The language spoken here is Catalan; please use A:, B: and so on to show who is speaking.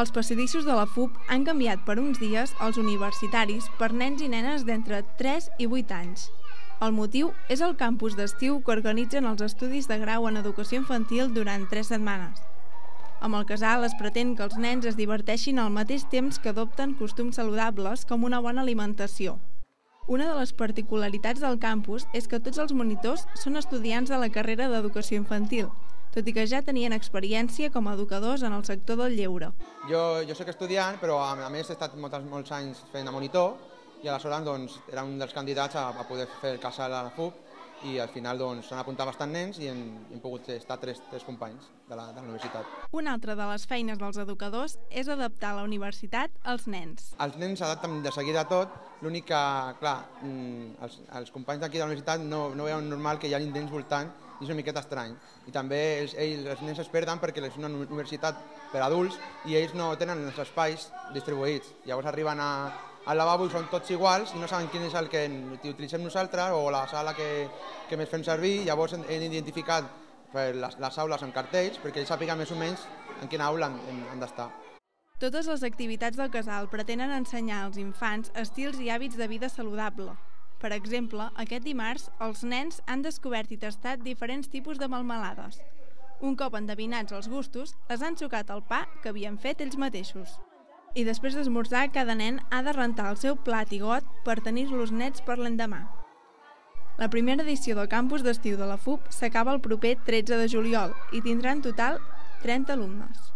A: Els passadissos de la FUP han canviat per uns dies els universitaris per nens i nenes d'entre 3 i 8 anys. El motiu és el campus d'estiu que organitzen els estudis de grau en educació infantil durant 3 setmanes. Amb el casal es pretén que els nens es diverteixin al mateix temps que adopten costums saludables com una bona alimentació. Una de les particularitats del campus és que tots els monitors són estudiants de la carrera d'educació infantil, tot i que ja tenien experiència com a educadors en el sector del lleure.
B: Jo, jo soc estudiant, però a, a més he estat molts, molts anys fent de monitor i aleshores doncs, era un dels candidats a, a poder fer el casal a la FUP i al final doncs, s'han apuntat bastant nens i hem, hem pogut estar tres, tres companys de la, de la universitat.
A: Una altra de les feines dels educadors és adaptar la universitat als nens.
B: Els nens s'adapten de seguida a tot, l'únic que, clar, mm, els, els companys d'aquí de la universitat no, no veuen normal que hi hagi nens voltant i és una miqueta estrany. I també ells, ells, els nens es perden perquè és una universitat per adults i ells no tenen els espais distribuïts. Llavors arriben a, al lavabo i són tots iguals i no saben quin és el que utilitzem nosaltres o la sala que, que més fem servir. Llavors hem, hem identificat per les, les aules amb cartells perquè ells sàpiguen més o menys en quina aula han, han d'estar.
A: Totes les activitats del casal pretenen ensenyar als infants estils i hàbits de vida saludable, per exemple, aquest dimarts els nens han descobert i tastat diferents tipus de melmelades. Un cop endevinats els gustos, les han xocat al pa que havien fet ells mateixos. I després d'esmorzar, cada nen ha de rentar el seu plat i got per tenir-los nets per l'endemà. La primera edició del campus d'estiu de la FUP s'acaba el proper 13 de juliol i tindrà en total 30 alumnes.